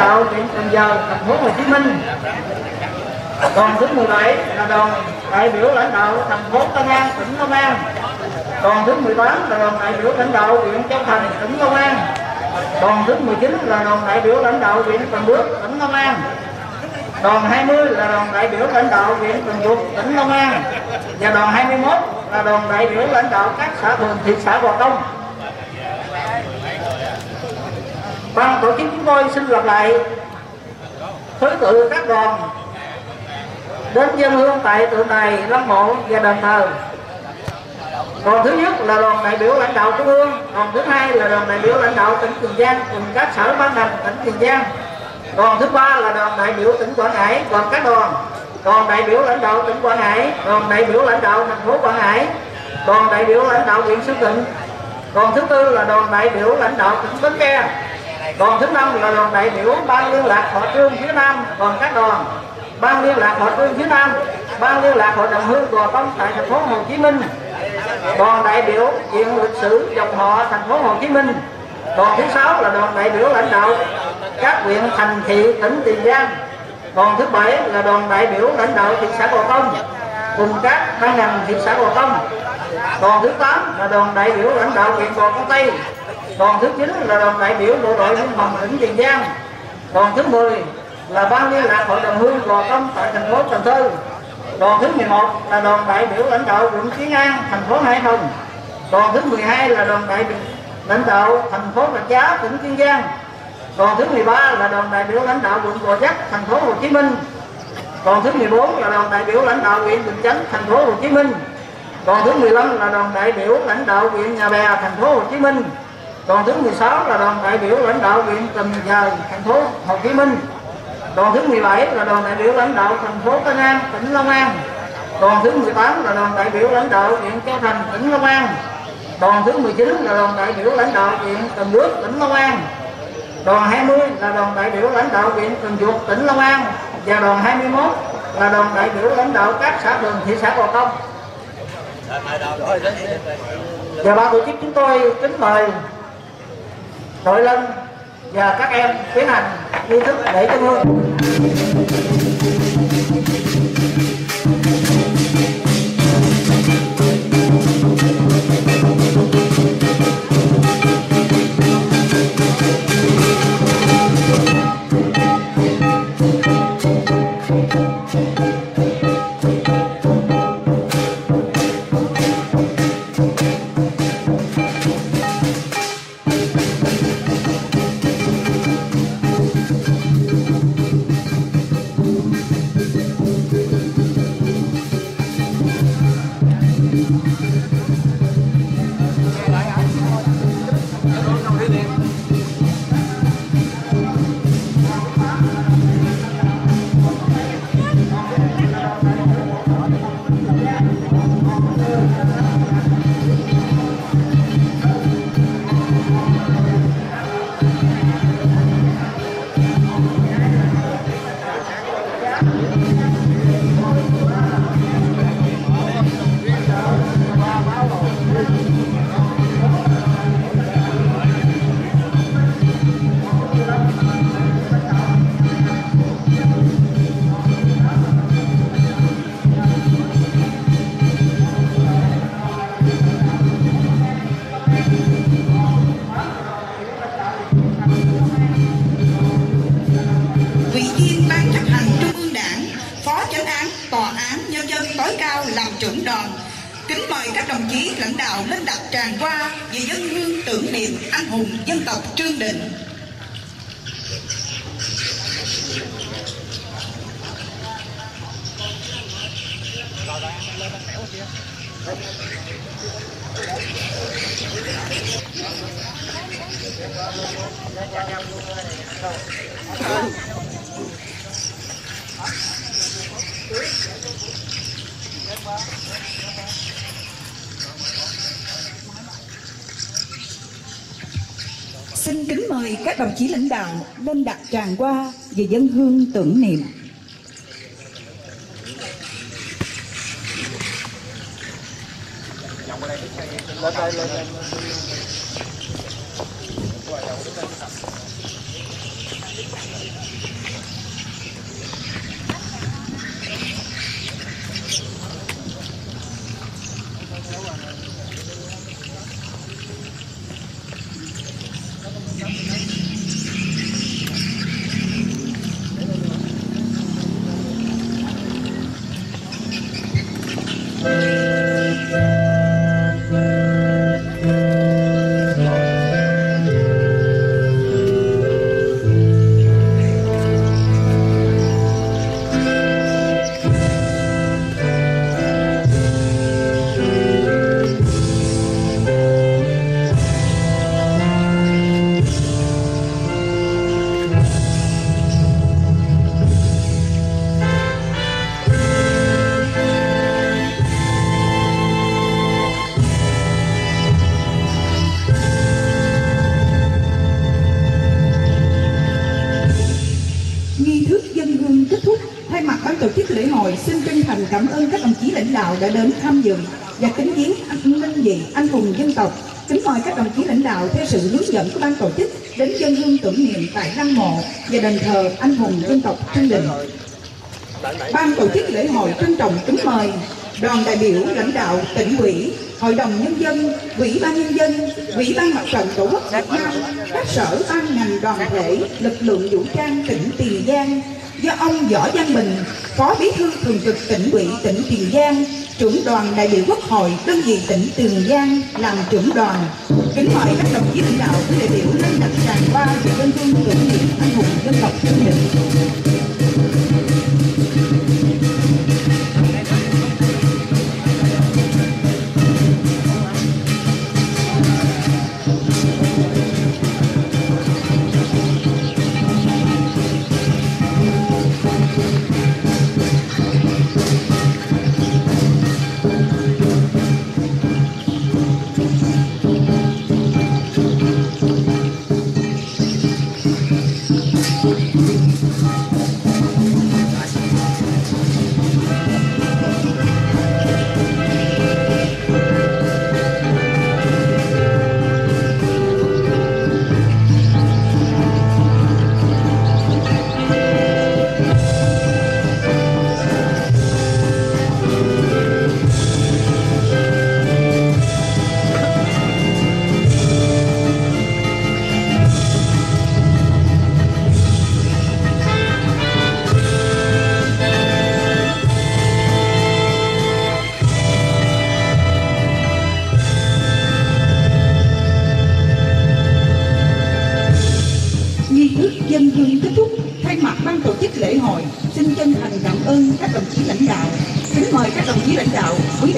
đạo huyện Cần Giờ, thành phố Hồ Chí Minh. Đoàn thứ 17 là đoàn đại biểu lãnh đạo thành phố Tân An, tỉnh Long An. Đoàn thứ 18 là đoàn đại biểu lãnh đạo huyện Châu Thành, tỉnh Long An. Đoàn thứ 19 là đoàn đại biểu lãnh đạo huyện Cần Đước, tỉnh Long An. Đoàn 20 là đoàn đại biểu lãnh đạo huyện Cần Duộc, tỉnh Long An. Và đoàn 21 là đoàn đại biểu lãnh đạo các xã phường thị xã Gò Công. Ban tổ chức chúng tôi xin lặp lại. Thứ tự các đoàn đến dân hương tại tượng đài lăng mộ và đền thờ. Đoàn thứ nhất là đoàn đại biểu lãnh đạo trung ương, đoàn thứ hai là đoàn đại biểu lãnh đạo tỉnh tiền giang cùng các sở ban ngành tỉnh tiền giang. Đoàn thứ ba là đoàn đại biểu tỉnh quảng ngãi gồm các đoàn đoàn đại biểu lãnh đạo tỉnh quảng ngãi, đoàn đại biểu lãnh đạo thành phố quảng ngãi, đoàn đại biểu lãnh đạo huyện sơn tịnh. Đoàn thứ tư là đoàn đại biểu lãnh đạo tỉnh bến tre đoàn thứ năm là đoàn đại biểu ban liên lạc họ trương phía nam còn các đoàn. Ban liên lạc họ trương phía nam, ban liên lạc hội đồng hương gò công tại thành phố hồ chí minh. Đoàn đại biểu viện lịch sử dòng họ thành phố hồ chí minh. Đoàn thứ sáu là đoàn đại biểu lãnh đạo các huyện thành thị, tỉnh tiền giang. Đoàn thứ bảy là đoàn đại biểu lãnh đạo thị xã gò công cùng các ban ngành thị xã gò công đoàn thứ tám là đoàn đại biểu lãnh đạo huyện gò công tây. Đoàn thứ chín là đoàn đại biểu bộ đội biên phòng tỉnh tiền giang. Đoàn thứ 10 là ban liên lạc hội đồng hương gò công tại thành phố cần thơ. Đoàn thứ 11 là đoàn đại biểu lãnh đạo quận kiến an, thành phố hải phòng. Đoàn thứ 12 là đoàn đại biểu lãnh đạo thành phố rạch giá, tỉnh kiên giang. Đoàn thứ 13 là đoàn đại biểu lãnh đạo quận gò vấp, thành phố hồ chí minh. Đoàn thứ 14 là đoàn đại biểu lãnh đạo huyện bình chánh, thành phố hồ chí minh đoàn thứ 15 là đoàn đại biểu lãnh đạo huyện nhà bè, thành phố hồ chí minh. Đoàn thứ 16 là đoàn đại biểu lãnh đạo huyện Cần Giờ, thành phố Hồ Chí Minh. Đoàn thứ 17 là đoàn đại biểu lãnh đạo thành phố Tân An, tỉnh Long An. Đoàn thứ 18 là đoàn đại biểu lãnh đạo huyện Châu Thành, tỉnh Long An. Đoàn thứ 19 là đoàn đại biểu lãnh đạo huyện Cần Đước, tỉnh Long An. Đoàn 20 là đoàn đại biểu lãnh đạo huyện Cần Duộc, tỉnh Long An. Và đoàn 21 là đoàn đại biểu lãnh đạo các xã phường thị xã Gò Công và ban tổ chức chúng tôi kính mời đội lên và các em tiến hành nghi thức lễ dân hương Xin kính mời các đồng chí lãnh đạo lên đặt tràng qua về dân hương tưởng niệm. Đã đến tham dự và kính viếng anh linh vị anh hùng dân tộc. Kính mời các đồng chí lãnh đạo theo sự hướng dẫn của ban tổ chức đến dân hương tưởng niệm tại lăng mộ và đền thờ anh hùng dân tộc Trương Đình ban tổ chức lễ hội trân trọng kính mời đoàn đại biểu lãnh đạo tỉnh ủy, hội đồng nhân dân, ủy ban nhân dân, ủy ban mặt trận tổ quốc việt nam, các sở ban ngành đoàn thể, lực lượng vũ trang tỉnh tiền giang do ông võ văn bình, phó bí thư thường trực tỉnh ủy tỉnh tiền giang trưởng đoàn đại biểu quốc hội đơn vị tỉnh tiền giang làm trưởng đoàn. Kính mời các đồng chí lãnh đạo với đại biểu lên đặt tràng hoa và dân hương tưởng niệm anh hùng dân tộc trương định.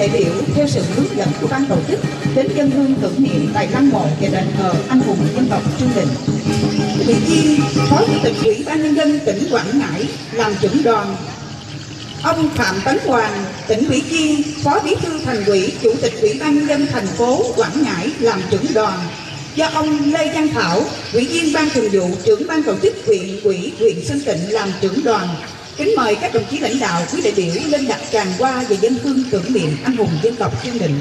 Đại biểu theo sự hướng dẫn của ban tổ chức đến dân hương tưởng niệm tại lăng mộ và đền thờ anh hùng dân tộc trương đình Vị Kim, Phó Chủ tịch Ủy ban Nhân dân tỉnh Quảng Ngãi làm trưởng đoàn Ông Phạm Tấn Hoàng, tỉnh Ủy Viên, Phó Bí thư Thành ủy, Chủ tịch Ủy ban nhân dân thành phố Quảng Ngãi làm trưởng đoàn. Do ông Lê Văn Thảo, Ủy viên Ban Thường vụ, trưởng ban tổ chức huyện ủy huyện Sơn Tịnh làm trưởng đoàn. Kính mời các đồng chí lãnh đạo, quý đại biểu lên đặt tràng hoa và dân hương tưởng niệm anh hùng dân tộc Trương Định.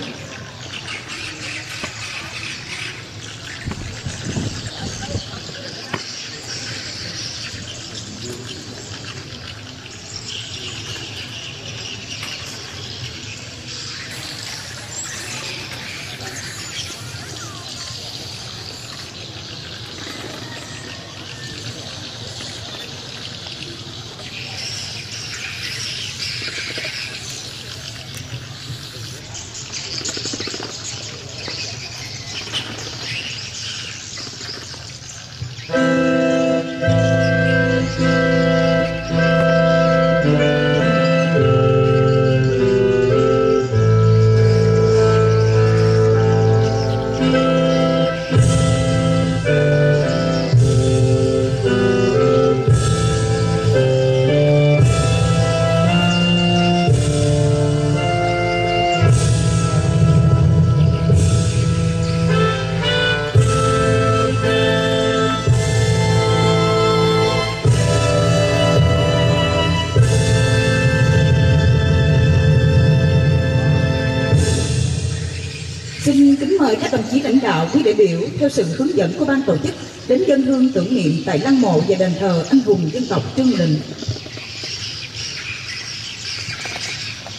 Theo sự hướng dẫn của ban tổ chức đến dân hương tưởng niệm tại lăng mộ và đền thờ anh hùng dân tộc Trương Đình,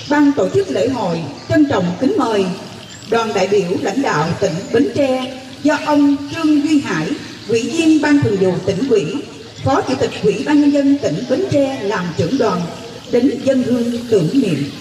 Ban tổ chức lễ hội trân trọng kính mời đoàn đại biểu lãnh đạo tỉnh Bến Tre do ông Trương Duy Hải, ủy viên ban thường vụ tỉnh ủy, phó chủ tịch ủy ban nhân dân tỉnh Bến Tre làm trưởng đoàn đến dân hương tưởng niệm.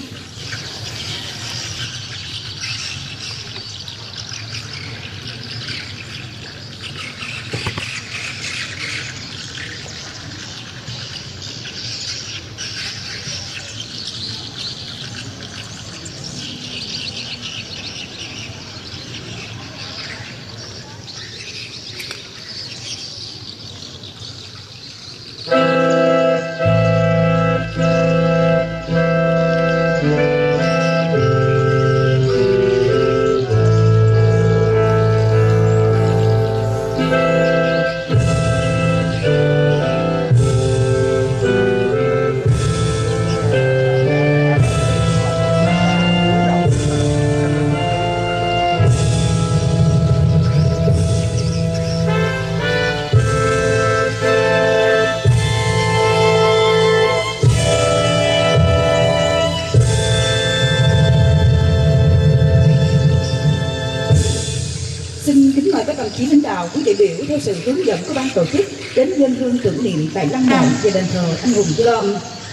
Đến dân hương tưởng niệm tại lăng mộ và đền thờ anh hùng Chu tộc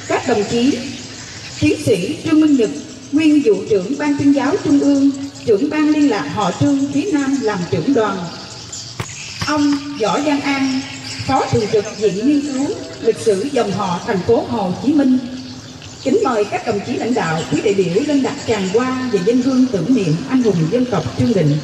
Các đồng chí tiến sĩ Trương Minh Nhật, nguyên vụ trưởng ban tuyên giáo trung ương, trưởng ban liên lạc họ trương phía Nam làm trưởng đoàn. Ông Võ Giang An, phó thường trực viện nghiên cứu lịch sử dòng họ thành phố Hồ Chí Minh. Kính mời các đồng chí lãnh đạo, quý đại biểu lên đặt tràng hoa về dân hương tưởng niệm anh hùng dân tộc Trương Định.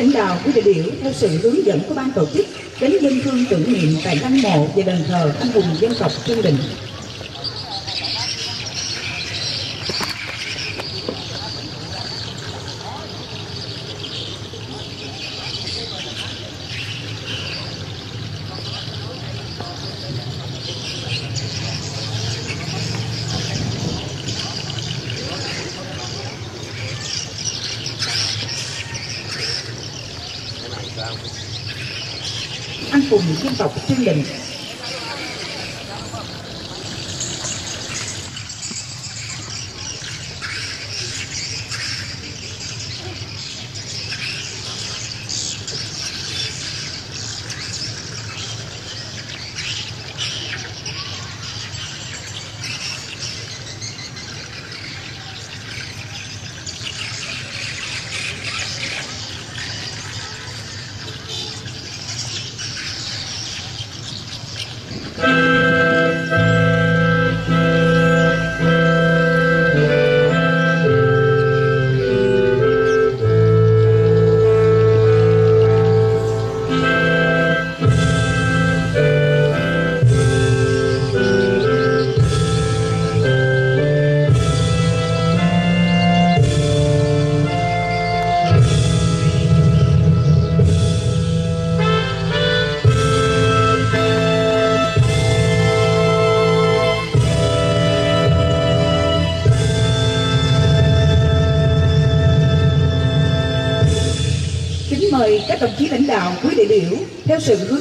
Lãnh đạo, quý đại biểu theo sự hướng dẫn của ban tổ chức đến dân hương tưởng niệm tại lăng mộ và đền thờ anh hùng dân tộc Trương Định. Cùng dân tộc Trương Định.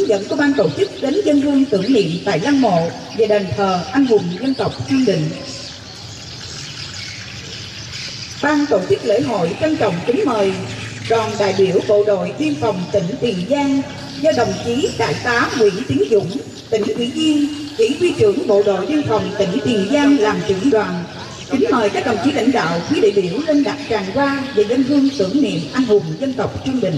Dẫn của ban tổ chức đến dân hương tưởng niệm tại lăng mộ và đền thờ anh hùng dân tộc Thăng Định. Ban tổ chức lễ hội trân trọng kính mời đoàn đại biểu bộ đội biên phòng tỉnh Tiền Giang do đồng chí đại tá Nguyễn Tiến Dũng, tỉnh ủy viên, chỉ huy trưởng bộ đội biên phòng tỉnh Tiền Giang làm trưởng đoàn. Kính mời các đồng chí lãnh đạo, quý đại biểu lên đặt tràng hoa và dân hương tưởng niệm anh hùng dân tộc Trương Đình.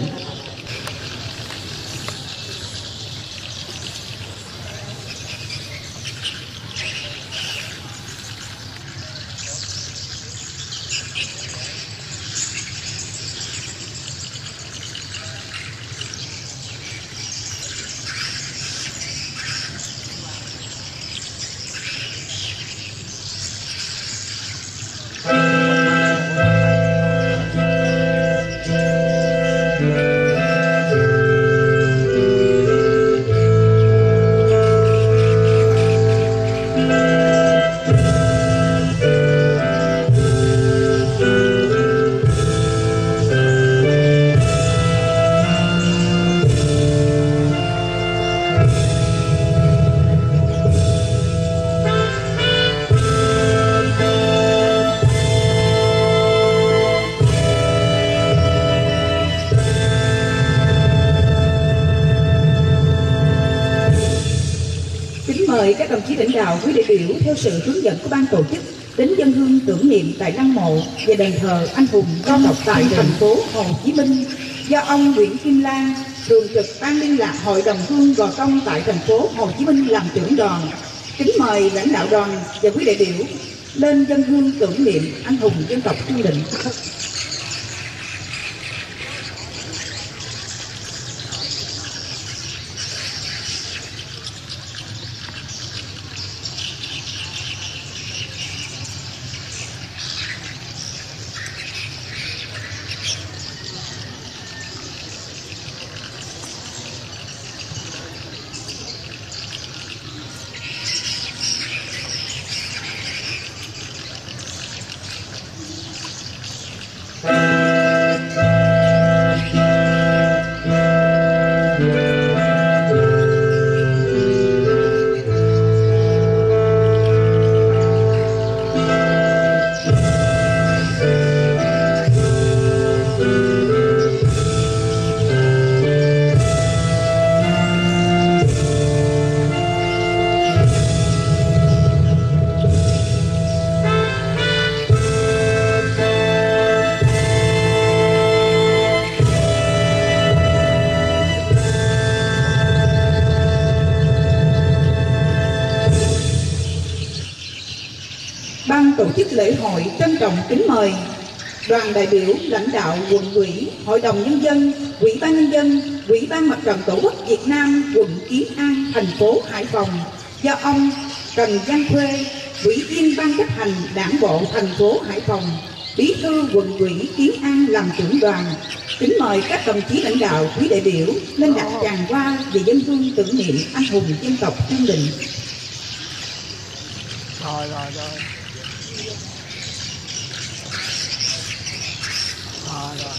Mời các đồng chí lãnh đạo, quý đại biểu theo sự hướng dẫn của ban tổ chức đến dân hương tưởng niệm tại lăng mộ và đền thờ anh hùng dân tộc tại thành phố Hồ Chí Minh do ông Nguyễn Kim Lan, thường trực ban liên lạc Hội đồng hương Gò Công tại thành phố Hồ Chí Minh làm trưởng đoàn. Kính mời lãnh đạo đoàn và quý đại biểu lên dân hương tưởng niệm anh hùng dân tộc Trương Định. Lễ hội trân trọng kính mời đoàn đại biểu lãnh đạo quận ủy, hội đồng nhân dân, ủy ban nhân dân, ủy ban mặt trận tổ quốc Việt Nam quận Kiến An, thành phố Hải Phòng do ông Trần Văn Khuê, ủy viên ban chấp hành đảng bộ thành phố Hải Phòng, bí thư quận ủy Kiến An làm trưởng đoàn. Kính mời các đồng chí lãnh đạo, quý đại biểu lên đặt tràng hoa về dân hương tưởng niệm anh hùng dân tộc Trương Định rồi rồi rồi. Rồi rồi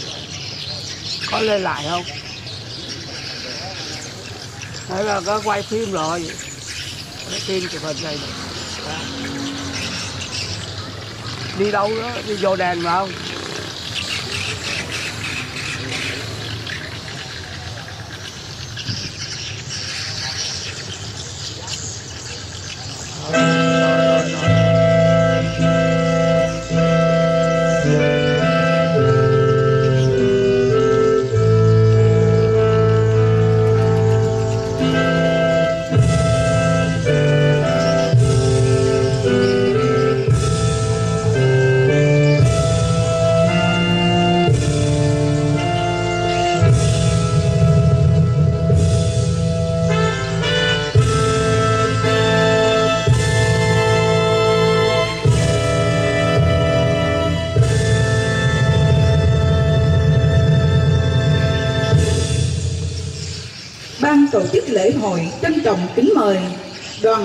có lên lại không? Đấy là có quay phim rồi. Cái phim chụp hình này. Đi đâu đó, đi vô đèn mà không?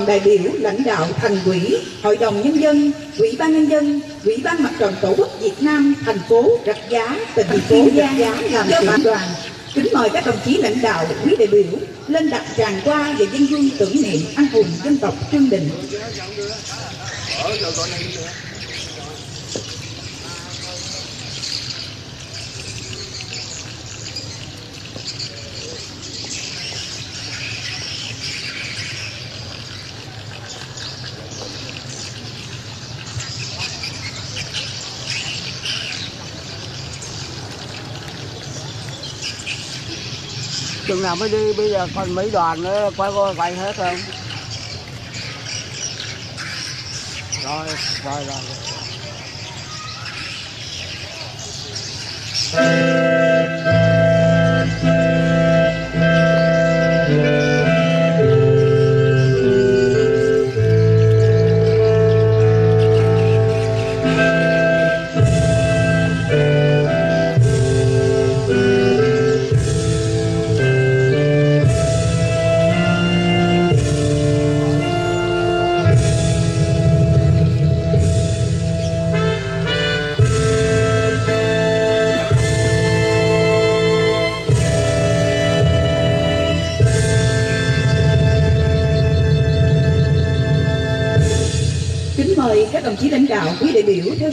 Đại biểu lãnh đạo thành ủy, hội đồng nhân dân, ủy ban nhân dân, ủy ban mặt trận tổ quốc Việt Nam thành phố Rạch Giá, tỉnh Kiên Giang làm trưởng đoàn. Kính mời các đồng chí lãnh đạo, quý đại biểu lên đặt tràng hoa và dân hương tưởng niệm anh hùng dân tộc Trương Đình. Nào mới đi, bây giờ còn mấy đoàn nữa, quay qua quay hết không rồi rồi rồi rồi.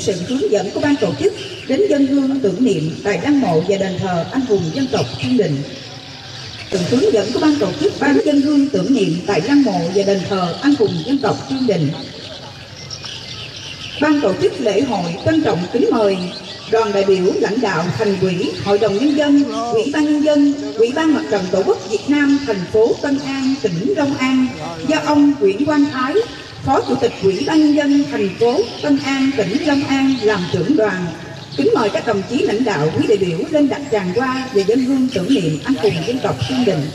Sự hướng dẫn của ban tổ chức đến dân hương tưởng niệm tại lăng mộ và đền thờ anh hùng dân tộc Trương định. Sự hướng dẫn của ban tổ chức ban dân hương tưởng niệm tại lăng mộ và đền thờ anh hùng dân tộc Trương định. Ban tổ chức lễ hội trân trọng kính mời đoàn đại biểu lãnh đạo thành ủy, hội đồng nhân dân, ủy ban nhân dân, ủy ban mặt trận tổ quốc Việt Nam thành phố Tân An, tỉnh Long An do ông Nguyễn Quang Thái, Phó Chủ tịch Ủy ban nhân dân thành phố Tân An, tỉnh Long An làm trưởng đoàn. Kính mời các đồng chí lãnh đạo, quý đại biểu lên đặt tràng hoa về dân hương tưởng niệm anh hùng dân tộc Trương định.